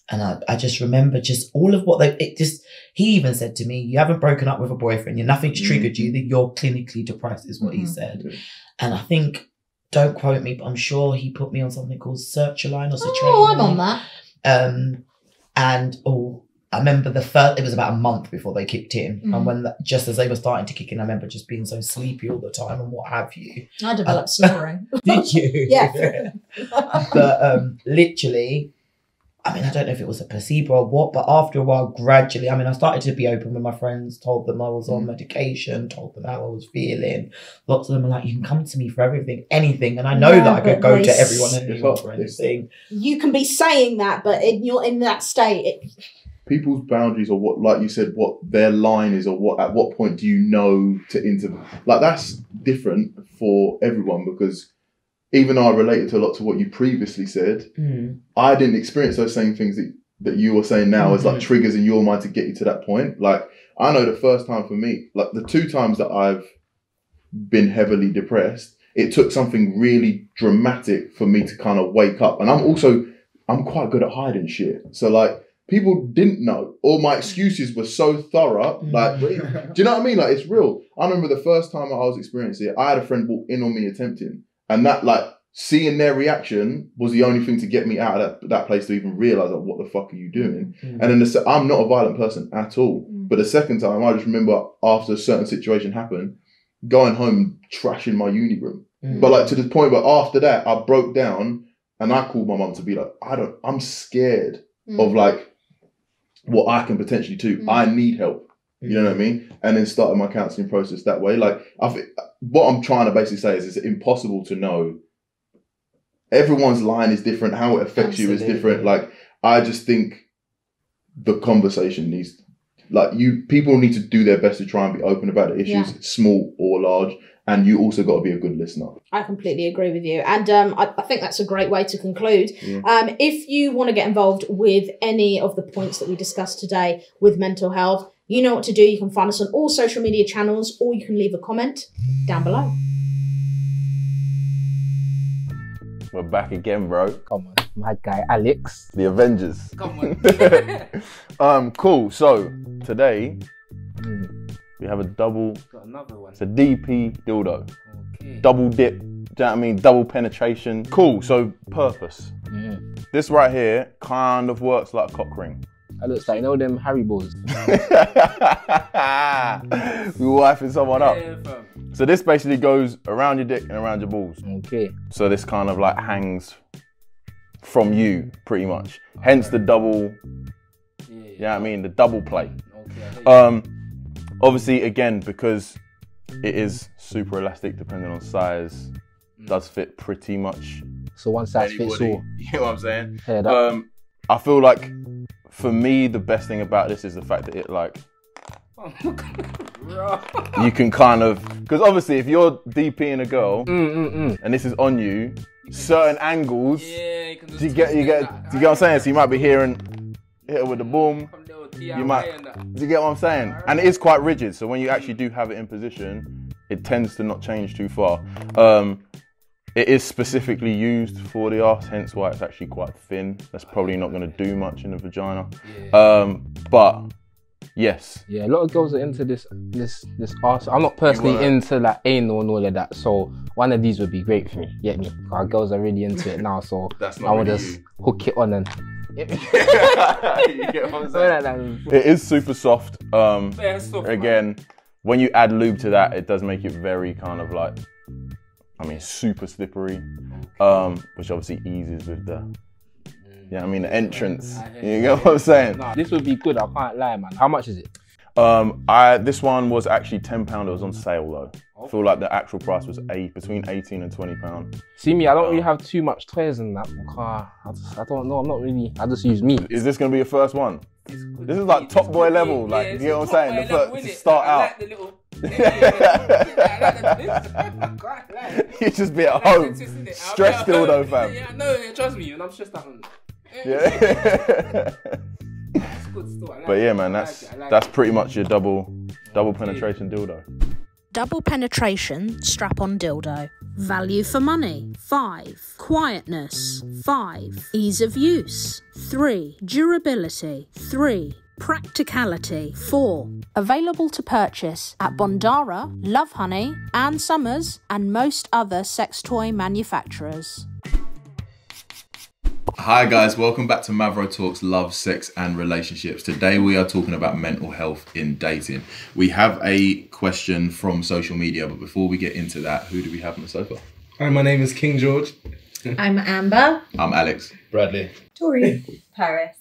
And I, I just remember just all of what they, it just, he even said to me, you haven't broken up with a boyfriend, you nothing's triggered you, that you're clinically depressed is what he Mhm. said. And I think, don't quote me, but I'm sure he put me on something called Sertraline or Sertraline. Oh, I'm on that. Um, and oh, I remember the first. It was about a month before they kicked in, Mhm. and when that, just as they were starting to kick in, I remember just being so sleepy all the time and what have you. I developed Uh, <laughs> snoring. Did you? <laughs> Yeah. <laughs> but um, literally, I mean, I don't know if it was a placebo or what, but after a while, gradually, I mean, I started to be open with my friends, told them I was on medication, told them how I was feeling. Lots of them are like, you can come to me for everything, anything. And I know Yeah, that I could go to everyone and s- anyone for anything. You can be saying that, but in you're in that state. It, people's boundaries or what like you said what their line is or what at what point do you know to inter like that's different for everyone because even though I related to a lot to what you previously said. Mm. I didn't experience those same things that, that you were saying now. As like triggers in your mind to get you to that point. Like I know the first time for me like the two times that I've been heavily depressed it took something really dramatic for me to kind of wake up. And I'm also I'm quite good at hiding shit. So like people didn't know all my excuses were so thorough like do you <laughs> know what I mean? Like it's real. I remember the first time I was experiencing it I had a friend walk in on me attempting and that like seeing their reaction was the only thing to get me out of that, that place to even realize like what the fuck are you doing? And then the, I'm not a violent person at all. But the second time I just remember after a certain situation happened going home trashing my uni room Mm. but like to the point where after that I broke down and I called my mum to be like I don't I'm scared Mm. of like what I can potentially do. I mm. need help. You know what I mean? And then started my counseling process that way. Like I think what I'm trying to basically say is it's impossible to know. Everyone's line is different. How it affects you is different. Like I just think the conversation needs like you people need to do their best to try and be open about the issues Yeah. small or large and you also got to be a good listener I completely agree with you, and um, I, I think that's a great way to conclude. Yeah. Um, if you want to get involved with any of the points that we discussed today with mental health, you know what to do. You can find us on all social media channels, or you can leave a comment down below. We're back again, bro. Come on, my guy Alex. The Avengers. Come on. <laughs> um, cool. So today we have a double. Got another one. It's a DP dildo. Okay. Double dip. Do you know what I mean? Double penetration. Cool. So purpose. This right here kind of works like a cock ring. That looks like you know them Harry balls. <laughs> we wifing someone up. Yeah. So this basically goes around your dick and around your balls. Okay. So this kind of like hangs from you pretty much. Hence the double. Yeah, you know what I mean? The double play. Okay. Um, obviously, again, because it is super elastic depending on size, does fit pretty much. So one size fits all. <laughs> You know what I'm saying? Yeah, that- um, I feel like for me, the best thing about this is the fact that it like <laughs> you can kind of because obviously if you're DPing a girl Mm, and this is on you, certain angles. do you get you get do you get what I'm saying? So you might be hearing hit her with the boom. You might do you get what I'm saying? And it is quite rigid. So when you actually do have it in position, it tends to not change too far. Um, it is specifically used for the ass, hence why it's actually quite thin. That's probably not going to do much in the vagina. Um, but yes, Yeah, a lot of girls are into this this this ass. I'm not personally into like anal and all of that, so one of these would be great for me. Get me? Our girls are really into it now, so That's I not would really just you. hook it on and. Get me? You get what I'm saying? saying? it is super soft. Um, Yeah, it's soft, man. again, when you add lube to that, it does make it very kind of like, I mean, super slippery, um, which obviously eases with the, yeah, I mean, the entrance. You get what I'm saying? Nah, this would be good. I can't lie, man. How much is it? Um, I this one was actually ten pound. It was on sale though. I feel like the actual price was eight between eighteen and twenty pound. See me, I don't really uh, have too much toys in that car. I, just, I don't know. I'm not really. I just use me. Is this gonna be your first one? This is like top boy level. Like you get what I'm saying? The first, to start out. you just be at home, stressed dildo fam. Yeah, no, trust me, and I'm stressed out. Yeah. It's good still. Like But yeah, man, that's like like that's pretty much your double double penetration dildo. Double penetration strap on dildo. Value for money 5. Quietness 5. Ease of use 3. Durability. 3. Practicality. 4. Available to purchase at Bondara, Lovehoney, Ann Summers, and most other sex toy manufacturers. Hi guys, welcome back to Mavro Talks Love, Sex and Relationships. Today we are talking about mental health in dating. We have a question from social media, but before we get into that, who do we have on the sofa? Hi, my name is King George. <laughs> I'm Amber. I'm Alex. Bradley. Tori. <laughs> Paris.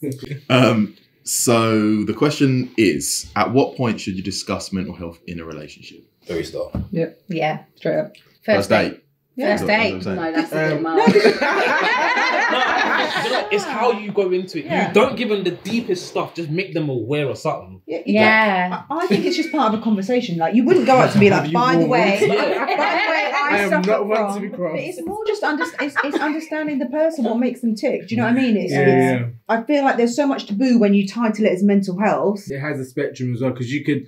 Um, so the question is, at what point should you discuss mental health in a relationship? Very start. Yep. Yeah, straight up. First. First That's date. That's what I'm. No, that's a bit Um, mild. <laughs> You it's how you go into it. Yeah. You don't give them the deepest stuff. Just make them aware of something. Yeah. Yeah. I I think it's just part of a conversation. Like you wouldn't go up to me like, <laughs> by the will. way, <laughs> by the way, I, I am suffer not one from. to be But it's more just under, it's, it's understanding the person, what makes them tick. Do you know what I mean? It's, Yeah, it's- yeah. I feel like there's so much taboo when you title it as mental health. It has a spectrum as well because you could,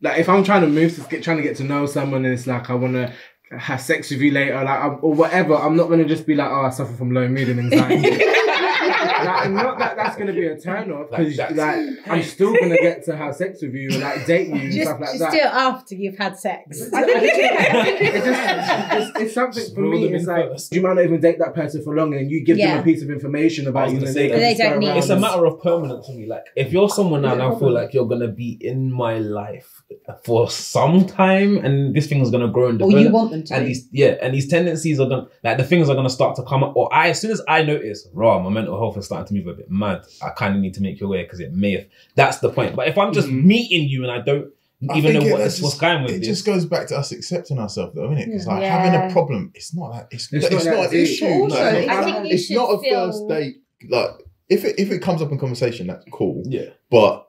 like, if I'm trying to move to get trying to get to know someone and it's like I want to have sex with you later, like, um, or whatever, I'm not gonna just be like, oh, I suffer from low mood and anxiety. <laughs> like, not that that's gonna be a turn off because Like, like, I'm still gonna get to have sex with you and like date you and Just, stuff like just that. do it after you've had sex. <laughs> I think it's, it just, it's, it's something for me. them It's in like first. you might not even date that person for long, and you give them a piece of information about you. and say, then they don't need It's a matter of permanence for me. Like, if you're someone now, and I feel like you're gonna be in my life for some time, and this thing is gonna grow and develop. or develop. you want them to. and these yeah, and these tendencies are gonna like the things are gonna start to come up. Or I, as soon as I notice, raw, my mental health is starting to move a bit mad. I kind of need to make you aware because it may have. That's the point. But if I'm just Mhm. meeting you and I don't I even know what that's is, what's going with It this, just goes back to us accepting ourselves, though, isn't it? It's like Yeah. having a problem. It's not that. It's, It's it's, not not, an deep. issue. Also, Like, it's I not- think you it's should not a feel- first date. Like if it if it comes up in conversation, that's cool. yeah, But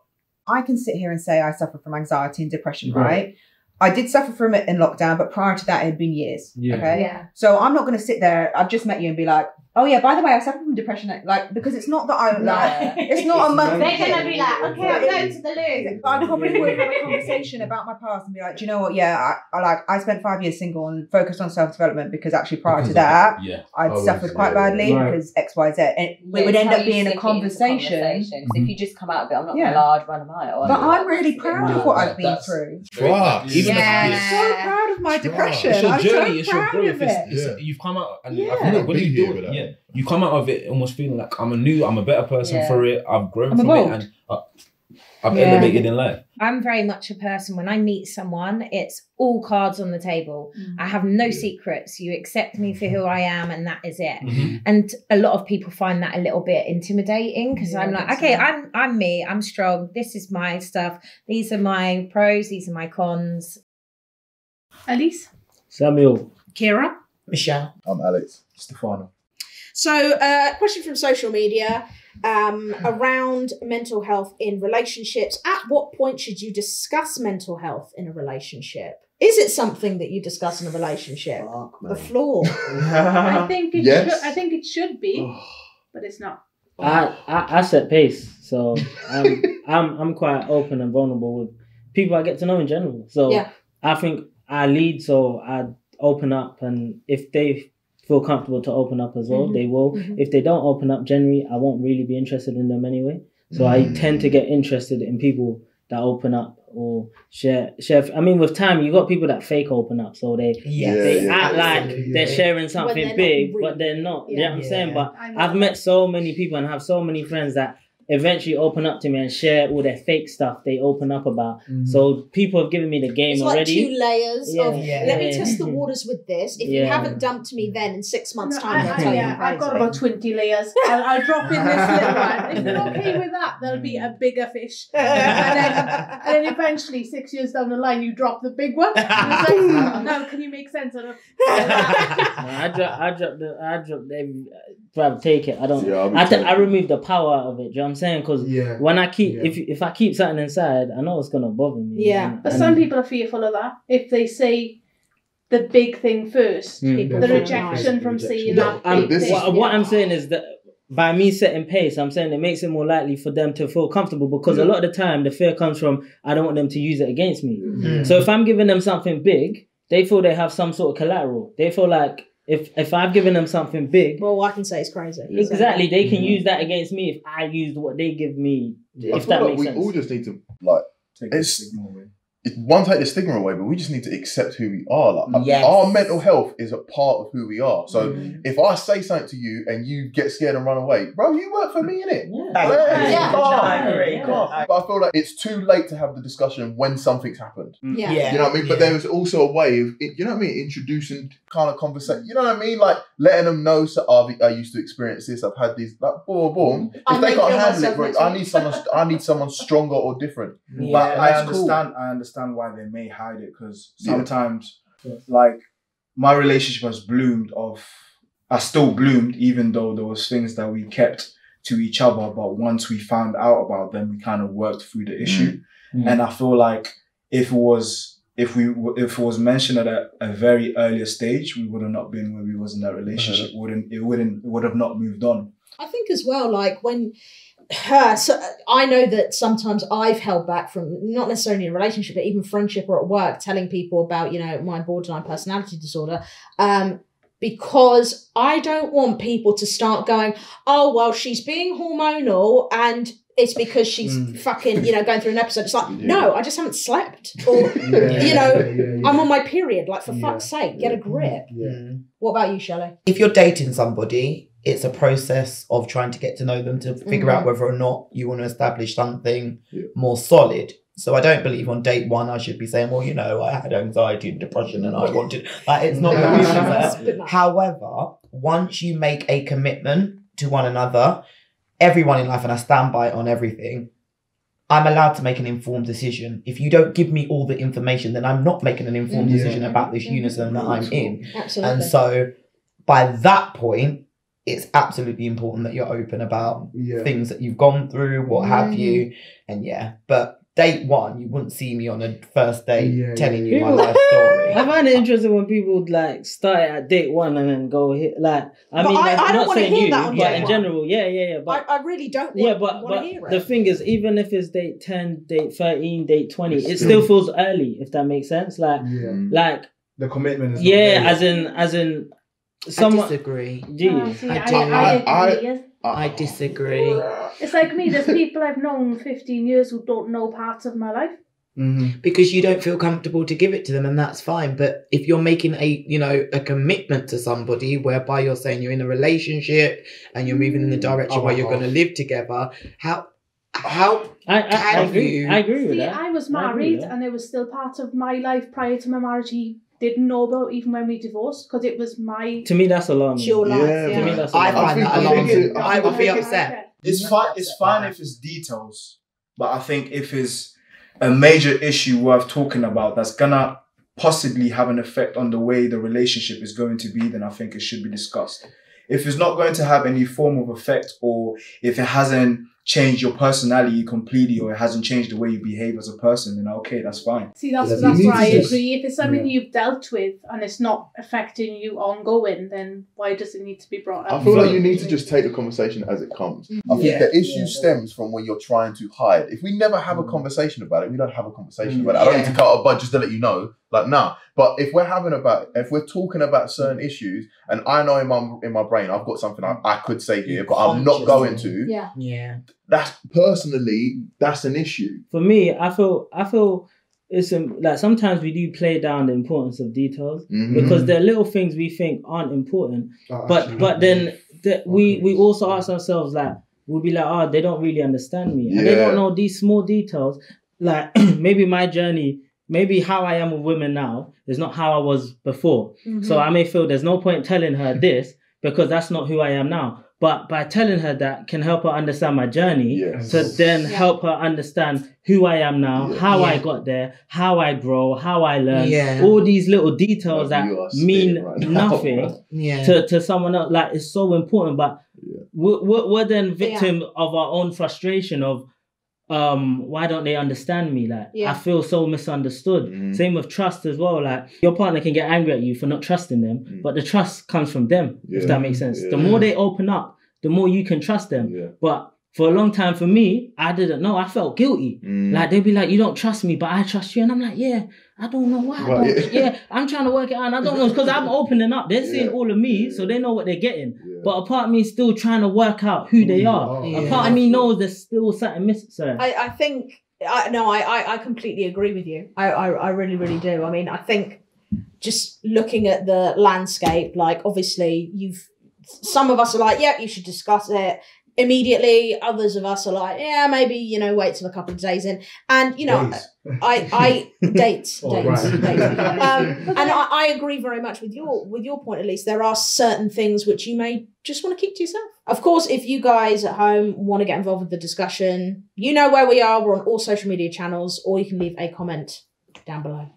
I can sit here and say I suffer from anxiety and depression, Right. right? I did suffer from it in lockdown, but prior to that, it had been years. Yeah. Okay. Yeah. So I'm not going to sit there. I've just met you and be like, oh yeah, by the way, I suffer from depression. Like because it's not that I'm like. It's not a month. They're gonna be like, okay, I'm going to the loo. But I probably would have a conversation about my past and be like, do you know what? Yeah, I, I like I spent five years single and focused on self development because actually prior Because to of that, yeah. I'd Oh, suffered quite yeah, badly right. because X, Y, Z, and it Yeah, would end up being a stick it into conversation. conversation. 'Cause if you just come out of it, I'm not Yeah. gonna lie, I'd run a mile. But I'd I'm really proud of what I've been through. trust. Even Yeah. so proud of my depression. it's your I'm journey, so it's your proud growth. of it. You've come out, and Yeah. I feel like when you here do with it, that. Yeah, you come out of it almost feeling like I'm a new, I'm a better person Yeah. for it. I've grown I'm from evolved. it, and uh, I've Yeah. elevated in life. I'm very much a person when I meet someone, it's all cards on the table. Mm. I have no secrets. You accept me for who I am, and that is it. Mhm. And a lot of people find that a little bit intimidating because Yeah, I'm like, okay, so. I'm I'm me, I'm strong. This is my stuff. These are my pros. These are my cons. Elise? Samuel. Kira. Michelle. I'm Alex. Stefano. So, uh, question from social media um, around mental health in relationships. At what point should you discuss mental health in a relationship? Is it something that you discuss in a relationship? the floor. I think it Yes. should. I think it should be, but it's not. I, I I set pace, so I'm <laughs> I'm I'm quite open and vulnerable with people I get to know in general. So Yeah. I think I lead, so I open up, and if they feel comfortable to open up as well, Mhm. they will. Mhm. If they don't open up, generally, I won't really be interested in them anyway. So I Mm. tend to get interested in people that open up or share share. I mean, with time, you got people that fake open up, so they Yeah, they yeah, act like absolutely, they're yeah. sharing they're something big, real. but they're not. You know Yeah. what I'm saying? But I know. I've met so many people and have so many friends that eventually open up to me and share all their fake stuff they open up about. Mm-hmm. So people have given me the game It's like already. two layers Yeah. of Yeah. let me test the waters with this. If you haven't dumped me then in six months' No, time, I, I'll tell I, you yeah, I'm I've got about 20 layers. I'll, I'll drop in this little <laughs> one. If you're okay with that, there'll be a bigger fish. <laughs> and, then, and then eventually, six years down the line, you drop the big one. And it's like, <laughs> oh, now, can you make sense of it? I drop, I drop the, I drop every, bruv, take it. I don't. Yeah, I'll I, th- I remove the power of it. Do you know what I'm saying? Because Yeah. when I keep, Yeah. if if I keep something inside, I know it's gonna bother me. Yeah. And- But and- some people are fearful of that. If they say the big thing first, Mm. People the rejection like from rejection. saying No, that I'm, big this thing. what, what I'm saying is that by me setting pace, I'm saying it makes it more likely for them to feel comfortable because a lot of the time the fear comes from I don't want them to use it against me. Mm. So if I'm giving them something big, they feel they have some sort of collateral. They feel like if if I've given them something big, well, I can say it's crazy. Exactly, they can Mhm. use that against me if I used what they give me. I If feel that like makes we sense. all just need to like take it's, it's one take the stigma away, but we just need to accept who we are. Like uh, Yes. our mental health is a part of who we are. So Mm. if I say something to you and you get scared and run away, bro, you work for me, innit? Thank Yeah, you. you can't. I agree. You. But I feel like it's too late to have the discussion when something's happened. Yeah. Yeah. You know what I mean? But Yeah. there's also a way of, you know what I mean, introducing kind of conversation. You know what I mean? Like letting them know, so oh, I used to experience this. I've had these, like boom, boom. If I they can't handle it, bro, I need someone. I need someone stronger or different. <laughs> Yeah, But I that's cool. understand. I understand why they may hide it because Yeah. sometimes, like, my relationship has bloomed of. I still bloomed, even though there was things that we kept to each other. But once we found out about them, we kind of worked through the issue. Mm. And I feel like if it was if we if it was mentioned at a, a very earlier stage, we would have not been where we was in that relationship. Wouldn't it wouldn't it would have not moved on. I think as well, like when her, so I know that sometimes I've held back from not necessarily in a relationship, but even friendship or at work, telling people about you know my borderline personality disorder, um, because I don't want people to start going, oh well, she's being hormonal and. It's because she's fucking, you know, going through an episode. It's like, no, I just haven't slept, or <laughs> you know, I'm on my period. Like, for fuck's sake, get a grip. What about you, Shelley? if you're dating somebody, it's a process of trying to get to know them to figure out Mhm. whether or not you want to establish something more solid. So I don't believe on date one I should be saying, well, you know, I had anxiety and depression and I wanted like it's not No. really It's a bit there. much. However, once you make a commitment to one another, everyone in life, and I stand by it on everything, I'm allowed to make an informed decision. If you don't give me all the information, then I'm not making an informed Mhm. decision about this unison that I'm in. Absolutely. And so by that point, it's absolutely important that you're open about Yeah. things that you've gone through, what have Mm-hmm. you. And yeah, but date one, you wouldn't see me on a first date Yeah, telling you my life story. <laughs> I find it interesting when people would like start at date one and then go hit like I But mean I- like, I don't not wanna saying hear you, that on but date in one. general, yeah, yeah, yeah. But I, I really don't want, yeah, but want to but hear it. the thing is, even if it's date ten, date thirteen, date twenty, It's it still- still feels early. If that makes sense, like Yeah. like The commitment is yeah, there as in as in someone. I disagree. Do you? Oh, see, I I, do. I, I- agree, yes. I disagree. It's like me, there's people I've known 15 years who don't know parts of my life. Mhm. Because you don't feel comfortable to give it to them, and that's fine. But if you're making a, you know, a commitment to somebody whereby you're saying you're in a relationship and you're moving in the direction Oh, where you're oh. going to live together, how, how I, I, I Can agree. you- I agree with See, that. I was I agree with married that. and it was still part of my life prior to my marriage. He didn't know about even when we divorced because it was my. To me, that's alarming. It's your life. Yeah, To me, man. that's I alarming. find that alarming. it- I would be upset. It's fine. It's fine if it's details, but I think if it's a major issue worth talking about that's gonna possibly have an effect on the way the relationship is going to be, then I think it should be discussed. If it's not going to have any form of effect, or if it hasn't changed your personality completely, or it hasn't changed the way you behave as a person, then okay, that's fine. See, that's Yeah, that's you where I just- agree. If it's something Yeah. you've dealt with and it's not affecting you ongoing, then why does it need to be brought up? I feel like you need to just take the conversation as it comes. I think Yeah. the issue Yeah. stems from when you're trying to hide. If we never have a Mm. conversation about it, we don't have a conversation Mm. about it. I don't Yeah. need to cut a budget just to let you know. Like, nah. But if we're having about, if we're talking about certain issues, and I know in my in my brain I've got something I, I could say here, but I'm not going to. Yeah. Yeah. That's personally, that's an issue. For me, I feel I feel it's um, like sometimes we do play down the importance of details Mhm. because there are little things we think aren't important, Oh, but absolutely. but then the, we we also ask ourselves like we'll be like oh they don't really understand me and they don't know these small details like <clears throat> maybe my journey maybe how I am with women now is not how I was before so mm-hmm. I may feel there's no point telling her this because that's not who I am now but by telling her that can help her understand my journey Yes. to then Yeah. help her understand who I am now, Yeah. how I got there, how I grow, how I learn, Yeah. all these little details Like, that mean right nothing. <laughs> Yeah. to, to someone else. Like it's so important, but we're, we're, we're then victim of our own frustration of um why don't they understand me like Yeah. i feel so misunderstood Mhm. same with trust as well like your partner can get angry at you for not trusting them Mm. but the trust comes from them if that makes sense the more they open up the more you can trust them Yeah. but for a long time for me, I didn't know. I felt guilty. Mm. Like they'd be like, "You don't trust me, but I trust you," and I'm like, "Yeah, I don't know why." I Right, don't, yeah. <laughs> yeah. I'm trying to work it out. And I don't know because I'm opening up. They're seeing Yeah. all of me, so they know what they're getting. But a part of me is still trying to work out who they are. Yeah. A part of me knows there's still something missing. Sorry. I, I think I no, I, I, I completely agree with you. I, I, I really, really do. I mean, I think just looking at the landscape, like obviously you've some of us are like, yeah, you should discuss it immediately. Others of us are like, yeah, maybe, you know, wait till a couple of days in. And, you know, Days. I I <laughs> dates, Oh, dates, right. dates. <laughs> Um, and I, I agree very much with your with your point. At least there are certain things which you may just want to keep to yourself. Of course, if you guys at home want to get involved with the discussion, you know where we are. We're on all social media channels, or you can leave a comment down below.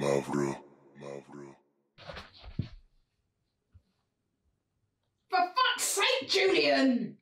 Mavro. For fuck's sake, Julian!